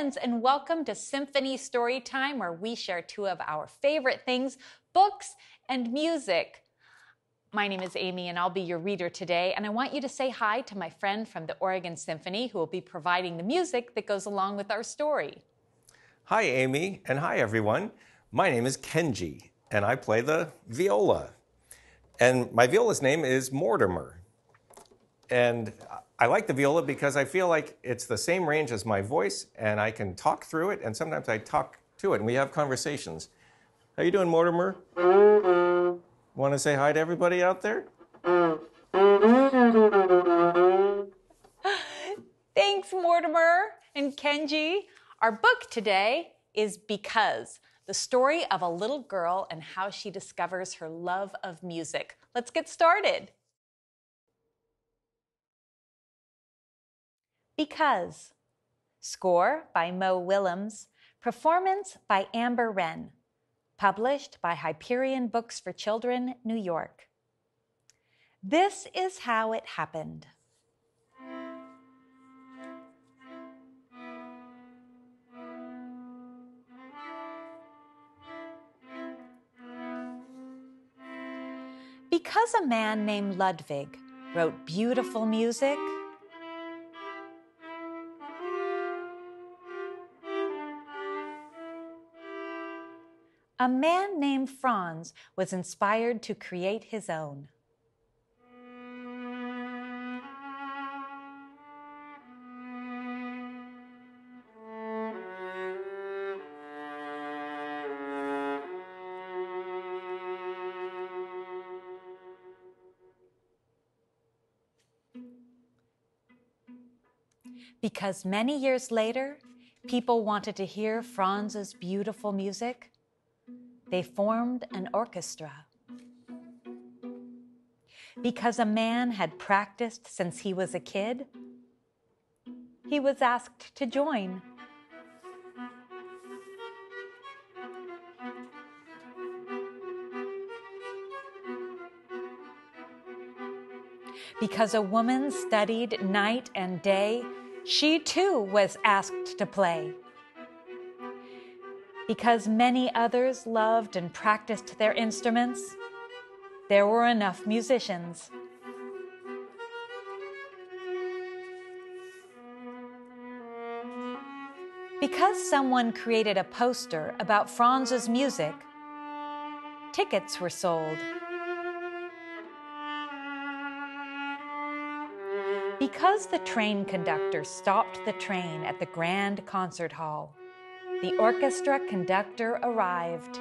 friends, and welcome to Symphony Storytime, where we share two of our favorite things books and music. My name is Amy, and I'll be your reader today. And I want you to say hi to my friend from the Oregon Symphony, who will be providing the music that goes along with our story. Hi, Amy, and hi, everyone. My name is Kenji, and I play the viola. And my viola's name is Mortimer. And I like the viola because I feel like it's the same range as my voice, and I can talk through it, and sometimes I talk to it, and we have conversations. How you doing, Mortimer? Want to say hi to everybody out there? Thanks, Mortimer and Kenji. Our book today is Because, the story of a little girl and how she discovers her love of music. Let's get started. Because. Score by Mo Willems. Performance by Amber Ren. Published by Hyperion Books for Children, New York. This is how it happened. Because a man named Ludwig wrote beautiful music, a man named Franz was inspired to create his own. Because many years later, people wanted to hear Franz's beautiful music, they formed an orchestra. Because a man had practiced since he was a kid, he was asked to join. Because a woman studied night and day, she too was asked to play. Because many others loved and practiced their instruments, there were enough musicians. Because someone created a poster about Franz's music, tickets were sold. Because the train conductor stopped the train at the Grand Concert Hall, the orchestra conductor arrived.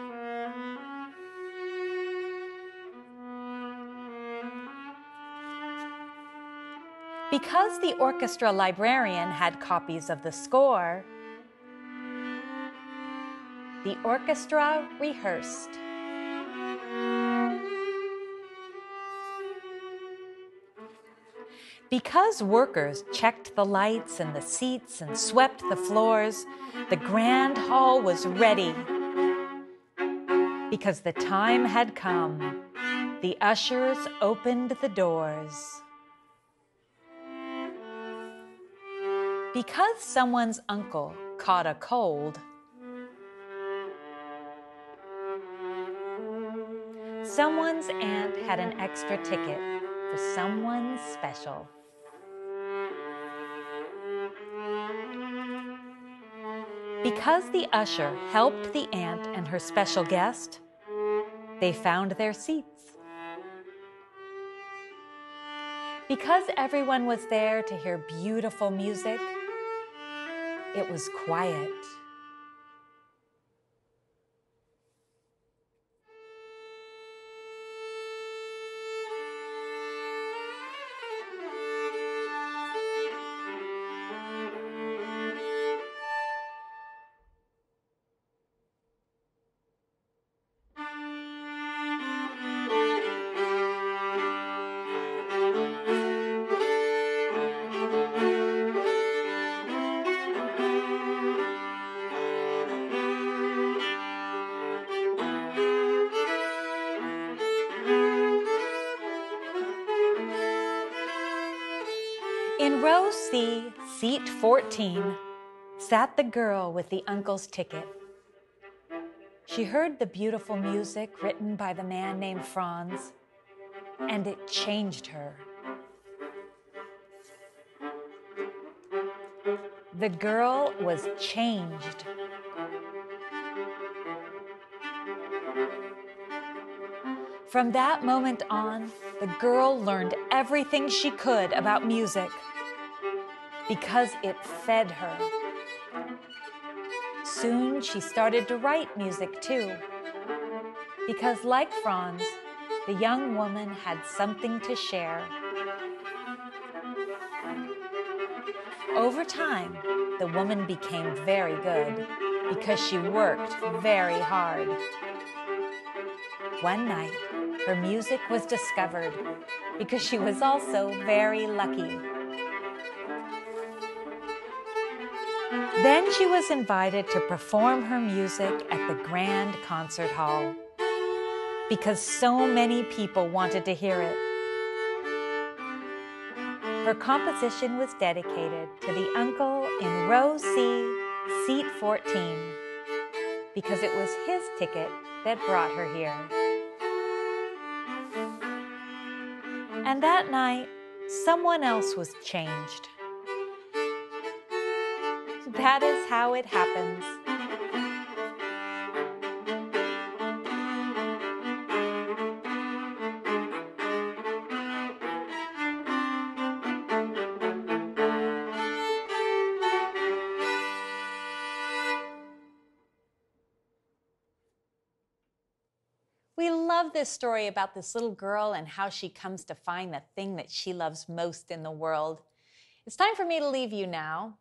Because the orchestra librarian had copies of the score, the orchestra rehearsed. Because workers checked the lights and the seats and swept the floors, the grand hall was ready. Because the time had come, the ushers opened the doors. Because someone's uncle caught a cold, someone's aunt had an extra ticket for someone special. Because the usher helped the aunt and her special guest, they found their seats. Because everyone was there to hear beautiful music, it was quiet. Row C, seat 14, sat the girl with the uncle's ticket. She heard the beautiful music written by the man named Franz, and it changed her. The girl was changed. From that moment on, the girl learned everything she could about music because it fed her. Soon she started to write music too, because like Franz, the young woman had something to share. Over time, the woman became very good because she worked very hard. One night, her music was discovered because she was also very lucky. Then she was invited to perform her music at the Grand Concert Hall because so many people wanted to hear it. Her composition was dedicated to the uncle in row C, seat 14, because it was his ticket that brought her here. And that night, someone else was changed. That is how it happens. We love this story about this little girl and how she comes to find the thing that she loves most in the world. It's time for me to leave you now,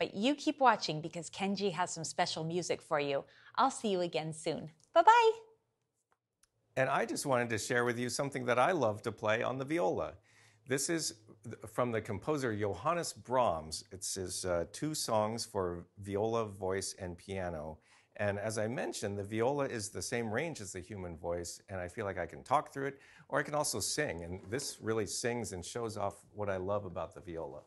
but you keep watching because Kenji has some special music for you. I'll see you again soon. Bye bye. And I just wanted to share with you something that I love to play on the viola. This is from the composer Johannes Brahms. It's his uh, two songs for viola, voice, and piano. And as I mentioned, the viola is the same range as the human voice, and I feel like I can talk through it, or I can also sing. And this really sings and shows off what I love about the viola.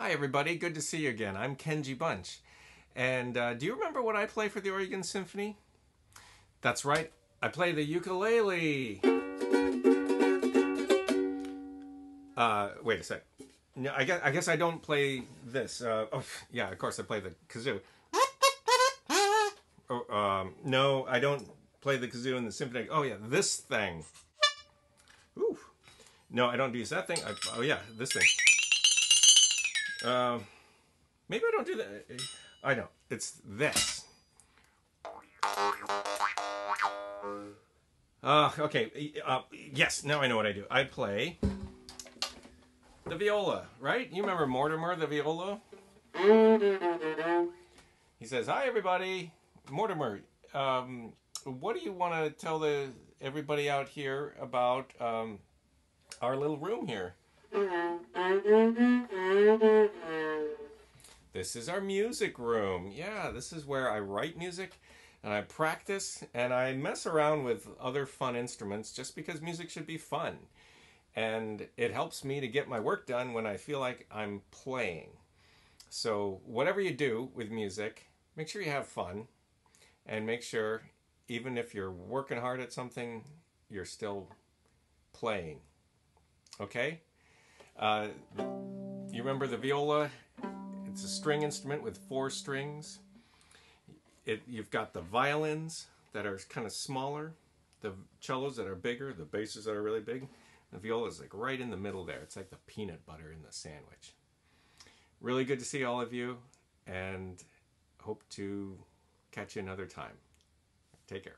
Hi, everybody. Good to see you again. I'm Kenji Bunch. And uh, do you remember what I play for the Oregon Symphony? That's right, I play the ukulele. Uh, wait a sec. No, I guess, I guess I don't play this. Uh, oh, yeah, of course I play the kazoo. Oh, um, no, I don't play the kazoo in the symphony. Oh, yeah, this thing. Ooh. No, I don't use that thing. I, oh, yeah, this thing. Uh, maybe I don't do that. I know. It's this. Uh, okay. Uh, yes, now I know what I do. I play the viola, right? You remember Mortimer, the viola? He says, Hi, everybody. Mortimer, um, what do you want to tell the everybody out here about um, our little room here? This is our music room. Yeah, this is where I write music and I practice and I mess around with other fun instruments just because music should be fun. And it helps me to get my work done when I feel like I'm playing. So, whatever you do with music, make sure you have fun and make sure, even if you're working hard at something, you're still playing. Okay? Uh, you remember the viola? It's a string instrument with four strings. It, you've got the violins, that are kind of smaller, the cellos that are bigger, the basses that are really big. The viola is like right in the middle there. It's like the peanut butter in the sandwich. Really good to see all of you and hope to catch you another time. Take care.